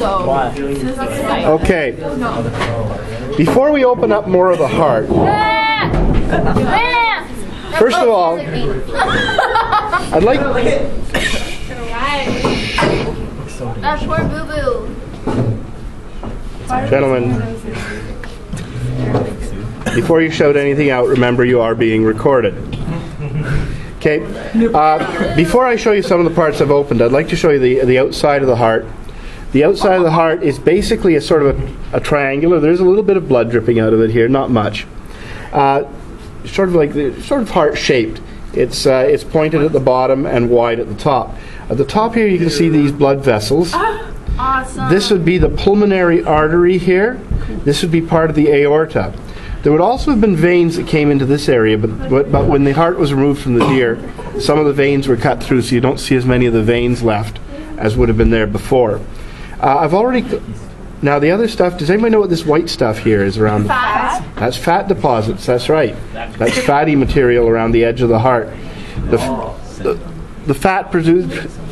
so. Okay. Before we open up more of the heart, first of all, I'd like That's poor Boo Boo. Gentlemen, before you shout anything out, remember you are being recorded. Okay. Uh, before I show you some of the parts I've opened, I'd like to show you the the outside of the heart. The outside of the heart is basically a sort of a, a triangular. There's a little bit of blood dripping out of it here, not much. Uh, sort of like the sort of heart shaped. It's uh, it's pointed at the bottom and wide at the top. At the top here, you can see these blood vessels. Awesome. This would be the pulmonary artery here. This would be part of the aorta. There would also have been veins that came into this area, but, but, but when the heart was removed from the deer, some of the veins were cut through, so you don't see as many of the veins left as would have been there before. Uh, I've already. Now, the other stuff, does anybody know what this white stuff here is around? Fat. That's fat deposits, that's right. That's fatty material around the edge of the heart. The, f- the, the fat, produce,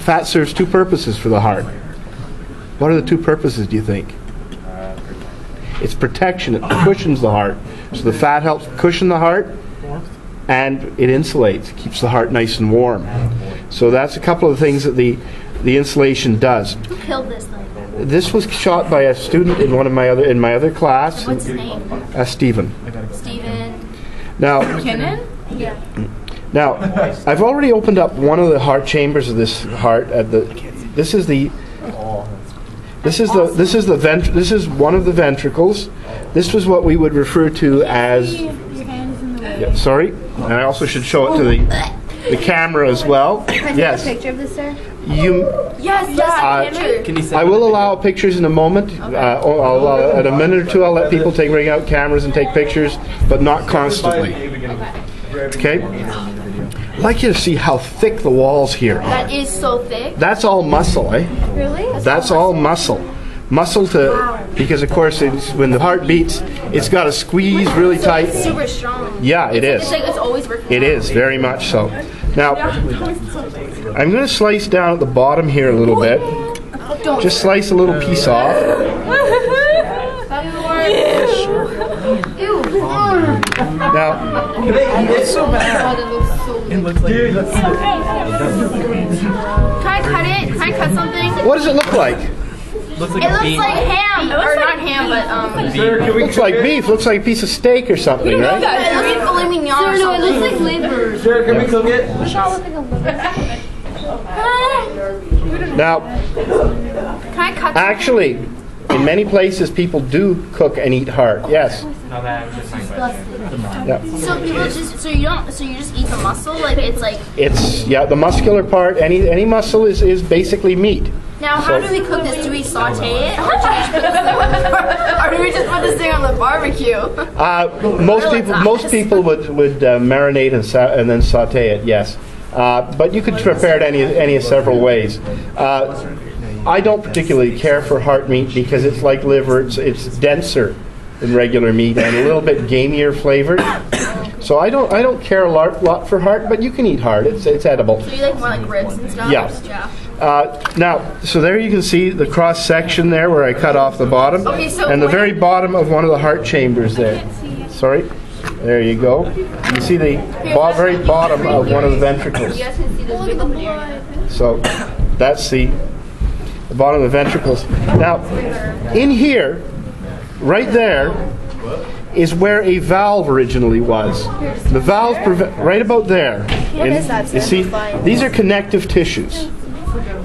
fat serves two purposes for the heart. What are the two purposes, do you think? It's protection, it cushions the heart. So the fat helps cushion the heart and it insulates, keeps the heart nice and warm. So that's a couple of things that the, the insulation does. Who killed this thing? This was shot by a student in one of my other in my other class, What's his name? uh, Stephen. Steven. Now, Kinnan? Yeah. Now, I've already opened up one of the heart chambers of this heart. At the, this is the, this is the, this is the vent, this is one of the ventricles. This was what we would refer to as. Yeah, sorry, and I also should show it to the, the camera as well. Yes, Can you take a Picture of this, sir. You. Yes, yes. Uh, I will allow pictures in a moment. Uh, I'll, I'll, uh, in a minute or two, I'll let people take bring out cameras and take pictures, but not constantly. Okay. I'd like you to see how thick the walls here. are. That is so thick. That's all muscle, eh? Really? That's all muscle. Muscle to because of course it's, when the heart beats, it's got to squeeze really tight. Super strong. Yeah, it is. It's like it's always working. It is very much so. Now, I'm going to slice down at the bottom here a little bit. Just slice a little piece off. Now, It's so bad. It looks like Dude, let's Can I cut it? Can I cut something? what does it look like? looks like It looks bean. like ham, or not ham, but um. Sir, can we Looks like beef. Looks like a piece of steak or something, right? It looks like filet mignon or No, it looks like liver. Sir, can we cook it? Now, Can I cut? actually, in many places, people do cook and eat heart. Yes. No, that was just my question. Yeah. So people just so you don't so you just eat the muscle like it's like It's yeah, the muscular part. Any any muscle is, is basically meat. Now how do we cook this? Do we saute it or do we just put this thing on, or do we just put this thing on the barbecue? Uh, most people most people would would uh, marinate and sa- and then saute it. Yes, uh, but you could prepare it any any of several ways. Uh, I don't particularly care for heart meat because it's like liver. It's it's denser than regular meat and a little bit gamier flavored. So I don't I don't care a lot, lot for heart, but you can eat heart. It's it's edible. So you like more like ribs and stuff? Yeah. Yeah. Uh, now, so there you can see the cross section there where I cut off the bottom, Okay, so and the very bottom of one of the heart chambers there. Sorry, there you go. You see the bo- very bottom of one of the ventricles. You guys see this big open. So that's the, the bottom of the ventricles. Now, in here, right there, is where a valve originally was. The valve, right about there. What is that, You see, these are connective tissues.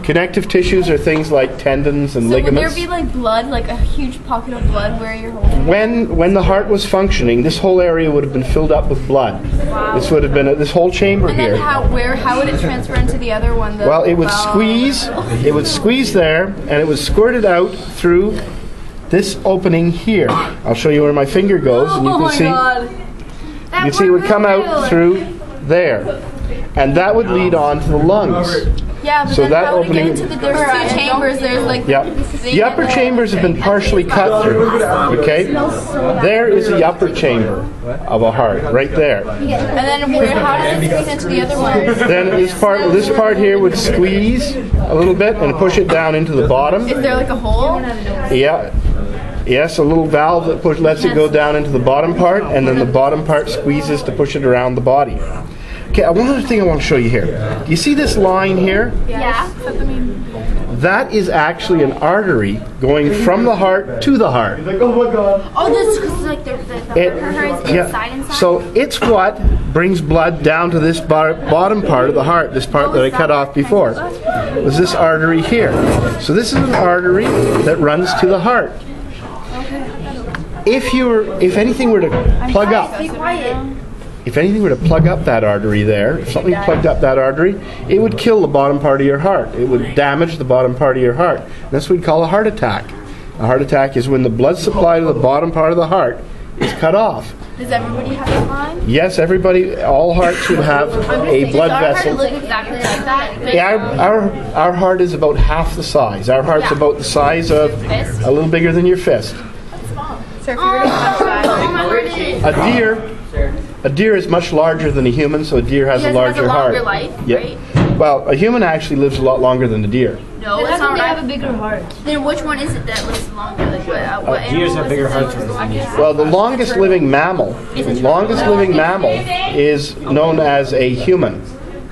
Connective tissues are things like tendons and So would there ligaments. be like blood, like a huge pocket of blood where you're holding? when when the heart was functioning, this whole area would have been filled up with blood. This would have been a, this whole chamber And here. then how, where, how would it transfer into the other one? The Well, it would valve? squeeze. It would squeeze there, and it would squirt it out through this opening here. I'll show you where my finger goes, and you Oh can my see. god. You can see it would come out through there, and that would lead on to the lungs. Yeah, but So then that how would we get opening- into the there's two chambers. There's like Yep. The upper chambers have been partially cut through. Okay? There is the upper chamber of a heart, right there. And then how does it squeeze into the other one? Then this part, this part here would squeeze a little bit and push it down into the bottom. Is there like a hole? Yeah. Yes, a little valve that push, lets it go down into the bottom part, and then the bottom part squeezes to push it around the body. Okay, uh, one other thing I want to show you here. Do you see this line here? Yeah. That is actually an artery going from the heart to the heart. Oh, this because like the, the, the It- her is yeah. inside inside. So it's what brings blood down to this bar- bottom part of the heart, this part oh, that I cut off before. Was this artery here? So this is an artery that runs to the heart. If you were, if anything were to plug up, Be quiet. if anything were to plug up that artery there, if something plugged up that artery, it would kill the bottom part of your heart. It would damage the bottom part of your heart. That's what we call a heart attack. A heart attack is when the blood supply to the bottom part of the heart is cut off. Does everybody have a line? Yes, everybody, all hearts should have a blood Our heart vessel. exactly like that. Yeah, our, our, our heart is about half the size. Our heart's Yeah. about the size of a little bigger than your fist. So if you were to punch that, Oh, my heart is. A deer, a deer is much larger than a human, so a deer has It a has larger a longer heart. life, Yeah. right? Well, a human actually lives a lot longer than a deer. No, How it's not. they have a bigger heart? Then which one is it that lives longer? Like what? Uh, what Deers have bigger hearts than. Well, the longest living mammal, the longest living mammal is known as a human.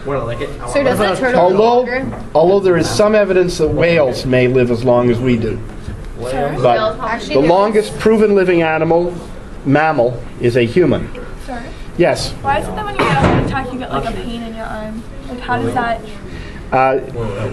Wanna it? so does the turtle Although, although there is some evidence that whales may live as long as we do. But the longest proven living animal, mammal, is a human. Sorry. Yes, Why is it that when you get a heart attack, you get like a pain in your arm? Like, how does that? Uh,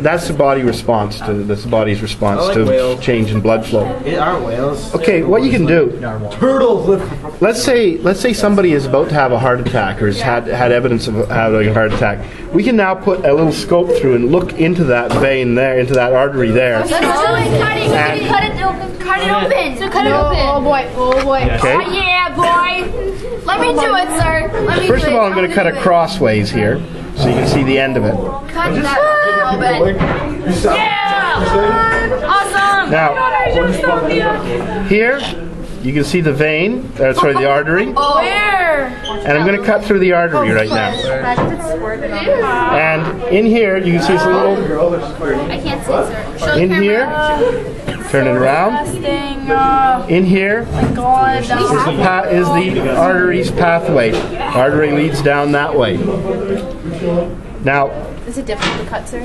that's the body response to that's the body's response like to whale. change in blood flow. It aren't whales. Okay, what you can do. Turtles live. Let's say let's say somebody is about to have a heart attack or has had had evidence of having a heart attack. We can now put a little scope through and look into that vein there, into that artery there. Let's do it. Cut it. Cut it open. Cut it open. So cut it Oh open. boy! Oh boy! Okay. Oh, yeah, boy. Let me do it, sir. Let me First do of all, I'm going to cut it crossways here, so you can see the end of it. Cut that a little bit. Yeah. Awesome. Now, here you can see the vein. Uh, sorry, the artery. Oh, where? And I'm going to cut through the artery right now. And in here, you can see it's a little. I can't see, sir. In here, turn it around. Oh In here is the is the artery's pathway. Artery leads down that way. Now, Is it difficult to cut, sir?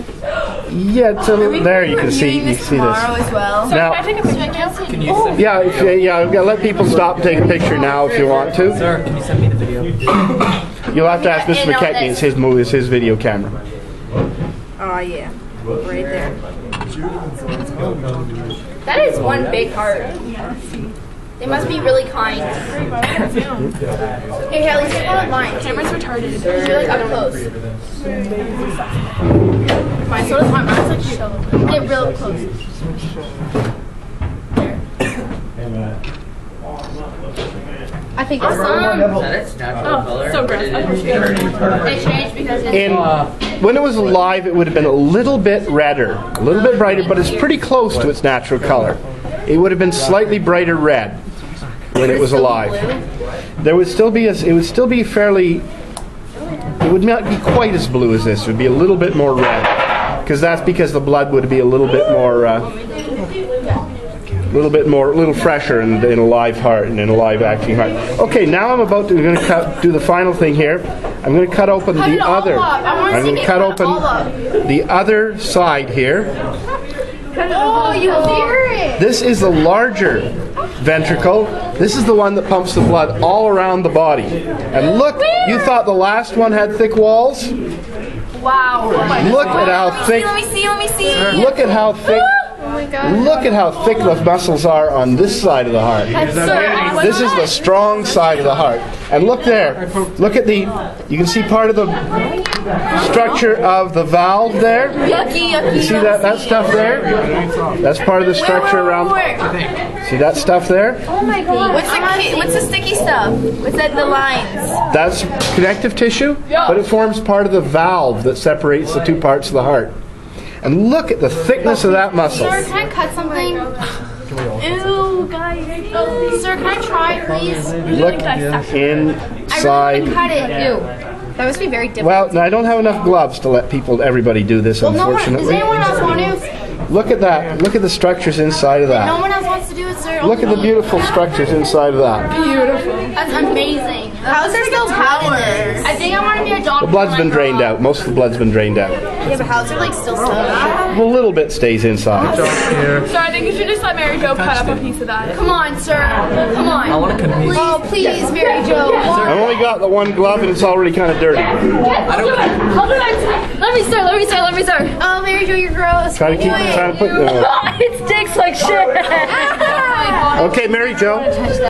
yeah, it's a little, there you can see Reviewing you this see this. as well. Now, Can I take a picture? Can you send, yeah, if, yeah, yeah, let people stop and take a picture now if you want to. sir? Can you send me the video? You'll have to ask Mr. And all McKechnie. It's his movie, it's his video camera. Oh yeah, right there. That is one big heart. They must be really kind. hey, here, let's one of mine. Camera's retarded. You're like up close. Mine, so does mine. Mine's like so. Get real close. I think Awesome. its natural oh, color? so gross. I it. It changed because it's. In uh, when it was alive, it would have been a little bit redder, a little bit brighter, but it's pretty close to its natural color. It would have been slightly brighter red when it was alive. There would still be a, it would still be fairly. It would not be quite as blue as this. It would be a little bit more red, because that's because the blood would be a little bit more. Uh, a little bit more, a little fresher in, in a live heart and in a live acting heart. Okay, now I'm about to going to cut, do the final thing here. I'm going to cut open the other. I'm going to cut open the other side here. Oh, you hear it? This is the larger ventricle. This is the one that pumps the blood all around the body. And look, you thought the last one had thick walls? Wow. Look at how thick. Let me see. Let me see. Look at how thick. My God. Look at how thick the muscles are on this side of the heart. This is the strong side of the heart. And look there. Look at the, you can see part of the structure of the valve there. Yucky, yucky. You see that, that stuff there? That's part of the structure around. See that stuff there? Oh my God. What's the ki- what's the sticky stuff? What's that? The lines. That's connective tissue, but it forms part of the valve that separates the two parts of the heart. And look at the thickness of that muscle. Sir, can I cut something? Ew, guys. Sir, can I try, please? Look I really inside. want to cut it. Ew. That must be very difficult. Well, now I don't have enough gloves to let people, everybody do this, Well, no one, does unfortunately. anyone else want to? Look at that. Look at the structures inside of that. No one else wants to do it, sir. Look at the beautiful structures inside of that. Beautiful. That's amazing. How is there still power? I think I want to be a doctor. The blood's when I been drained out. Most of the blood's been drained out. Yeah, but how's there like still stuff? A little bit stays inside. So I think you should just let Mary Jo cut up a piece of that. Come on, sir. Come on. I want to cut a piece. Oh, please, Mary Jo. I've only got the one glove and it's already kind of dirty. I don't. Hold on. Let me start. Let me start. Let me start. Oh, Mary Jo, you're gross. Try to keep, Do it. try to put. Uh, it sticks like shit. okay, Mary Jo.